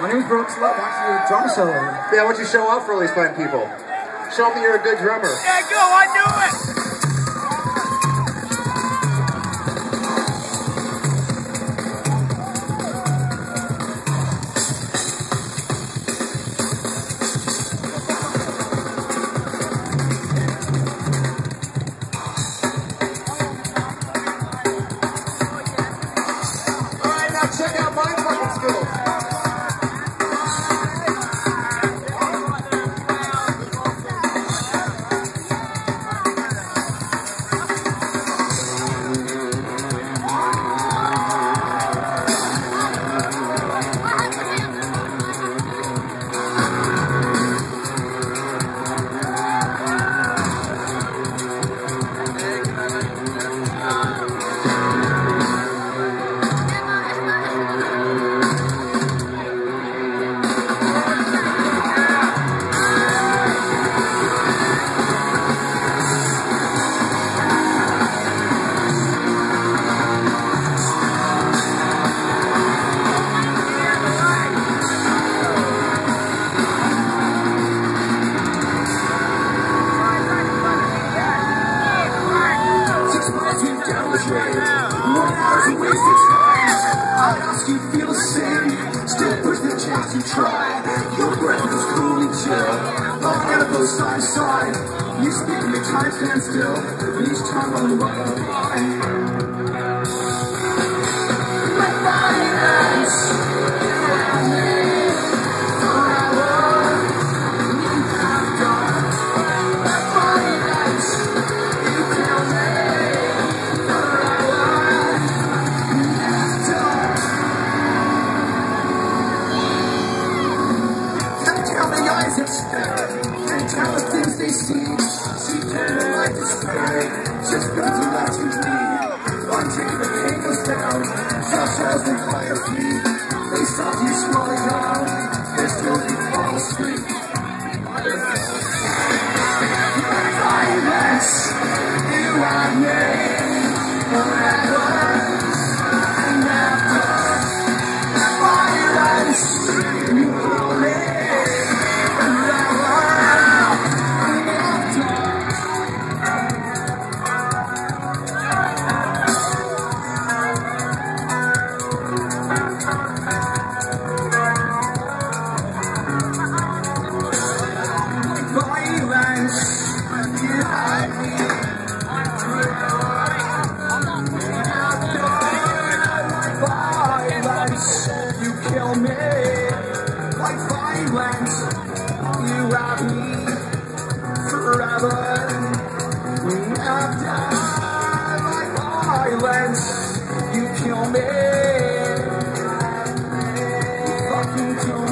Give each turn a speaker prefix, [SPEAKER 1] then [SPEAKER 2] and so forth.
[SPEAKER 1] My name is Brooks. Love watching your drum solo.
[SPEAKER 2] Yeah, why don't you show off for all these fine people? Show them you're a good drummer.
[SPEAKER 3] Yeah, go, I knew it!
[SPEAKER 4] To try. Your breath is cool and chill. All animals side to side. You speak and make time stand still. Each time I'm running by. Stare. Can't the things they see. Through the light despair. Just because the lights you bleed. kill me like violence. You have me forever. We have died like violence. You kill me. You fucking kill me.